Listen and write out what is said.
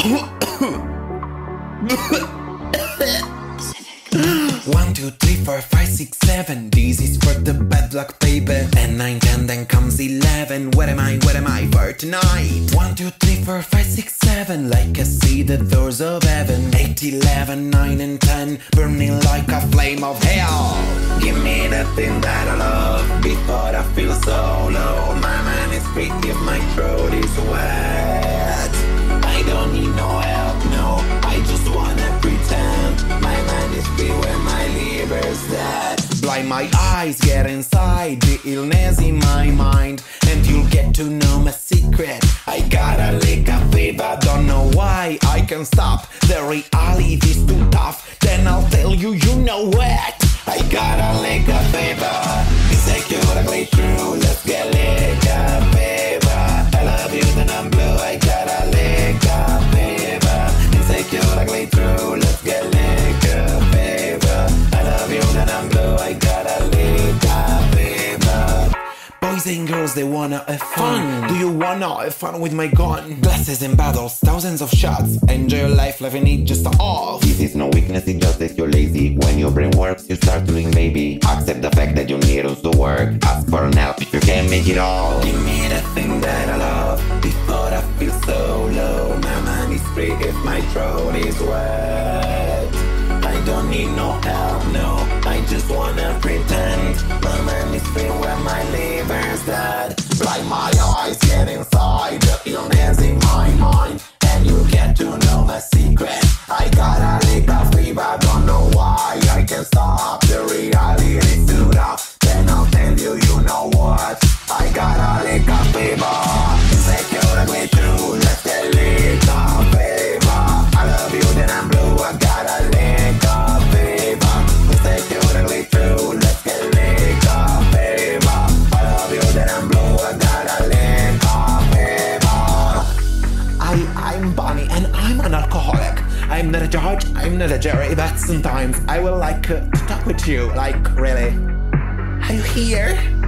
One, two, three, four, five, six, seven. This is for the bad luck, baby. And nine, ten, then comes eleven. What am I? What am I for tonight? One, two, three, four, five, six, seven. Like I see the doors of heaven. Eight, eleven, nine, and ten. Burning like a flame of hell. Give me the thing that I love before I feel so low. My mind is free if my throat is wet. My eyes, get inside the illness in my mind, and you'll get to know my secret. I got a liquor fever, don't know why I can stop. The reality's too tough. Then I'll tell you, you know what? I got a liquor Boys and girls, they wanna have fun. Do you wanna have fun with my gun? Glasses and battles, thousands of shots. Enjoy your life, living it just off. This is no weakness, it's just that you're lazy. When your brain works, you start to dream, baby. Accept the fact that you need us to work. Ask for an help if you can't make it all. Give me the thing that I love before I feel so low. My mind is free if my throat is wet. I don't need no help, no. I just wanna I'm blue. I got a lick of fever. Insecure and way through. Let's get. I love you, then I'm blue. I got a liquor fever. I, I'm Bonnie and I'm an alcoholic. I'm not a George, I'm not a Jerry, but sometimes I will like to talk with you, like really. Are you here?